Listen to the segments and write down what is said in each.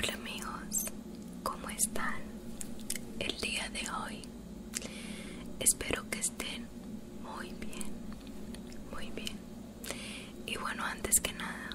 Hola amigos, ¿cómo están? El día de hoy espero que estén muy bien, muy bien. Y bueno, antes que nada,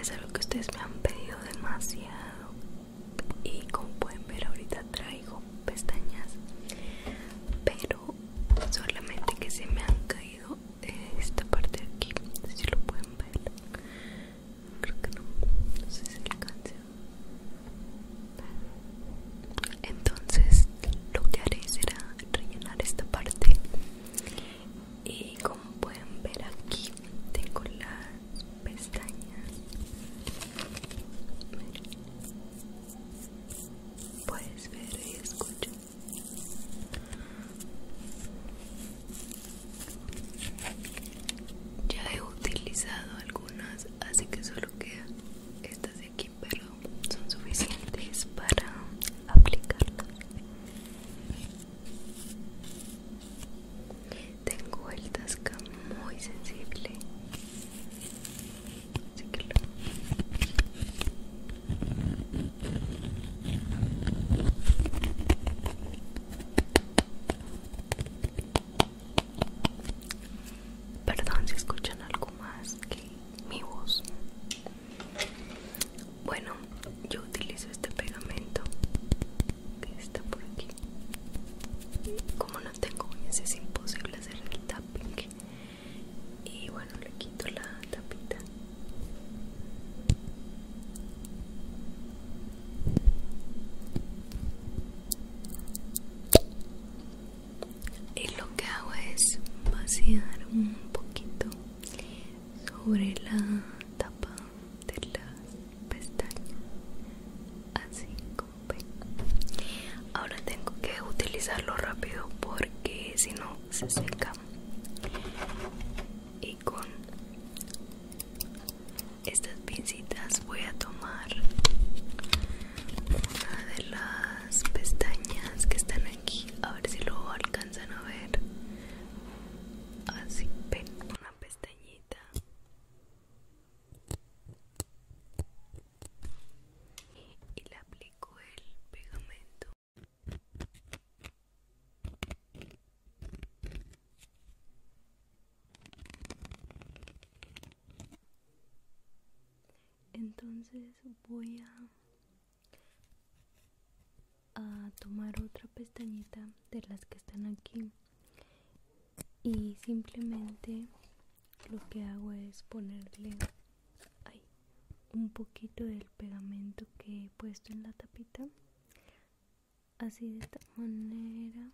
es algo que ustedes me han pedido demasiado y como pueden ver ahorita traigo utilizar entonces voy a, a tomar otra pestañita de las que están aquí. Y simplemente lo que hago es ponerle un poquito del pegamento que he puesto en la tapita. Así de esta manera.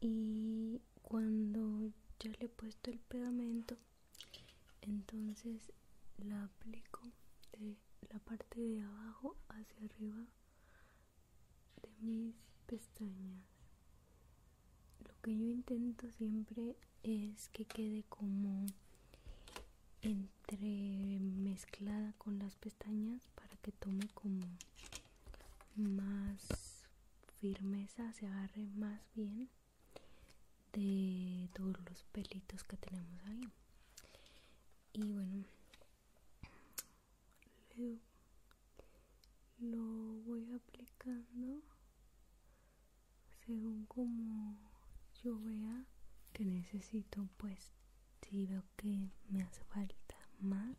Y cuando ya le he puesto el pegamento entonces la aplico de la parte de abajo hacia arriba de mis pestañas. Lo que yo intento siempre es que quede como entre mezclada con las pestañas para que tome como más firmeza se agarre más bien de todos los pelitos que tenemos ahí. Y bueno lo voy aplicando según como yo vea que necesito pues si veo que me hace falta más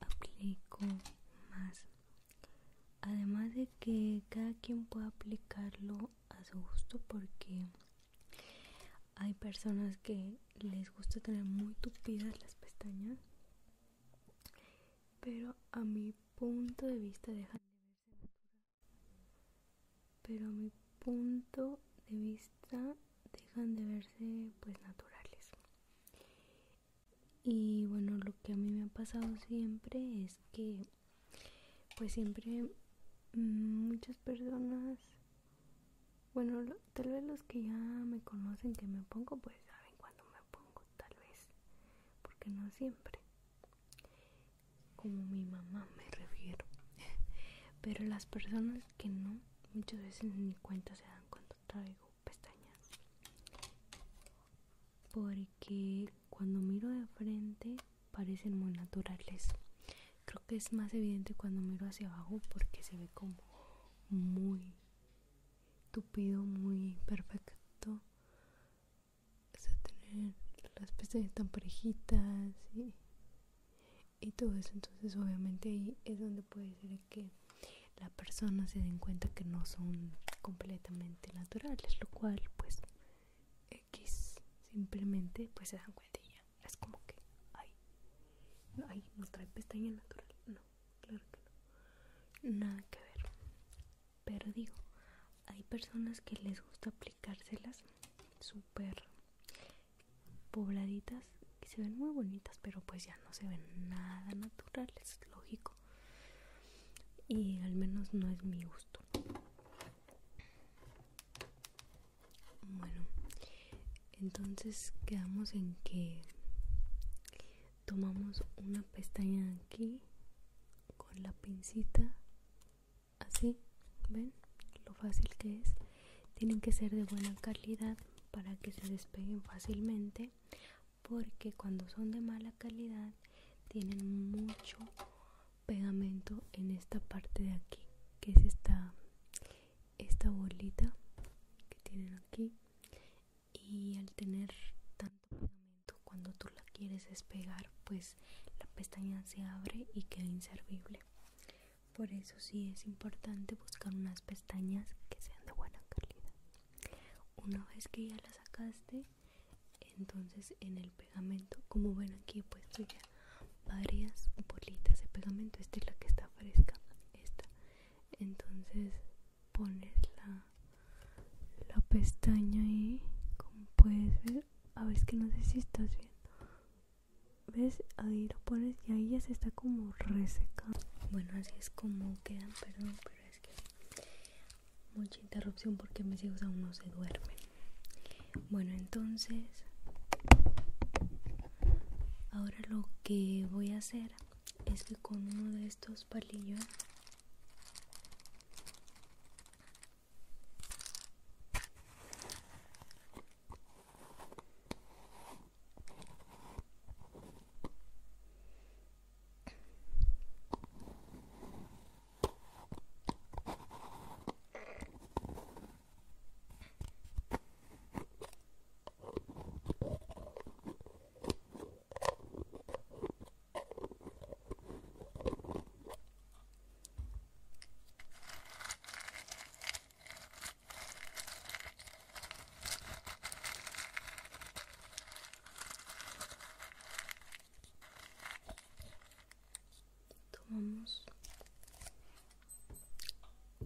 aplico más. Además de que cada quien puede aplicarlo a su gusto porque hay personas que les gusta tener muy tupidas las pestañas pero a mi punto de vista dejan de verse pero a mi punto de vista dejan de verse pues naturales. Y bueno lo que a mí me ha pasado siempre es que pues siempre muchas personas bueno tal vez los que ya me conocen que me pongo pues saben cuando me pongo tal vez porque no siempre como mi mamá me refiero. Pero las personas que no muchas veces ni cuenta se dan cuando traigo pestañas. Porque cuando miro de frente parecen muy naturales. Creo que es más evidente cuando miro hacia abajo porque se ve como muy tupido muy perfecto las pestañas tan parejitas y, y todo eso entonces obviamente ahí es donde puede ser que la persona se den cuenta que no son completamente naturales, lo cual pues X simplemente pues se dan cuenta y ya. Es como que ay, ay, no trae pestaña natural. No, claro que no. Nada que ver. Pero digo, hay personas que les gusta aplicárselas súper pobladitas se ven muy bonitas, pero pues ya no se ven nada naturales, lógico y al menos no es mi gusto. Bueno, entonces quedamos en que tomamos una pestaña aquí con la pincita, así, ¿ven? Lo fácil que es. Tienen que ser de buena calidad para que se despeguen fácilmente, porque cuando son de mala calidad tienen mucho pegamento en esta parte de aquí que es esta esta bolita que tienen aquí. Y al tener tanto pegamento cuando tú la quieres despegar pues la pestaña se abre y queda inservible. Por eso sí es importante buscar unas pestañas que sean de buena calidad. Una vez que ya la sacaste entonces en el pegamento como ven aquí pues ya varias bolitas de pegamento. Esta es la que está fresca. Esta. Entonces pones la, la pestaña ahí. Como puedes ver. A ver, es que no sé si estás viendo. ¿Ves? Ahí lo pones y ahí ya se está como resecando. Bueno, así es como quedan. Perdón, pero es que mucha interrupción porque mis hijos aún no se duermen. Bueno, entonces Ahora lo que voy a hacer es que con uno de estos palillos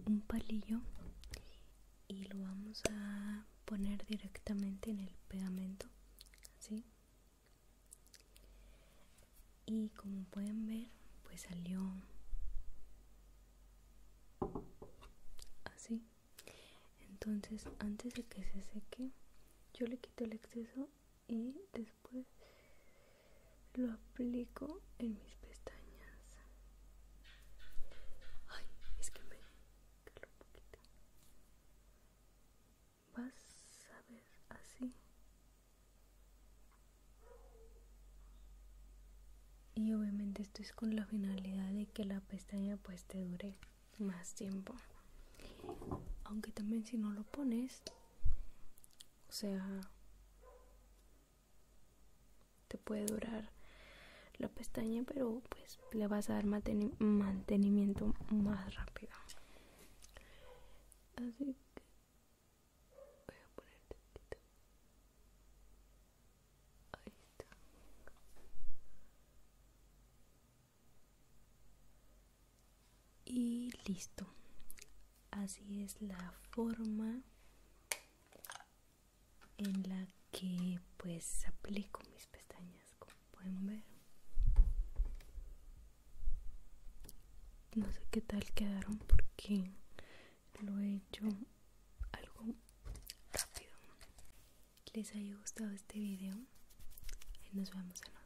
un palillo y lo vamos a poner directamente en el pegamento así y como pueden ver pues salió así. Entonces antes de que se seque yo le quito el exceso y después lo aplico en mis y obviamente esto es con la finalidad de que la pestaña pues te dure más tiempo. Aunque también si no lo pones o sea te puede durar la pestaña pero pues le vas a dar mantenimiento más rápido. Así que voy a poner ahí está y listo. Así es la forma en la que pues aplico mis pestañas como pueden ver. No sé qué tal quedaron porque lo he hecho algo rápido. Les haya gustado este video. Y nos vemos en